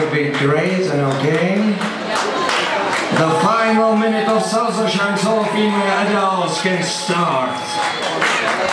would be great and okay. The final minute of Salsa Chanson female adults can start.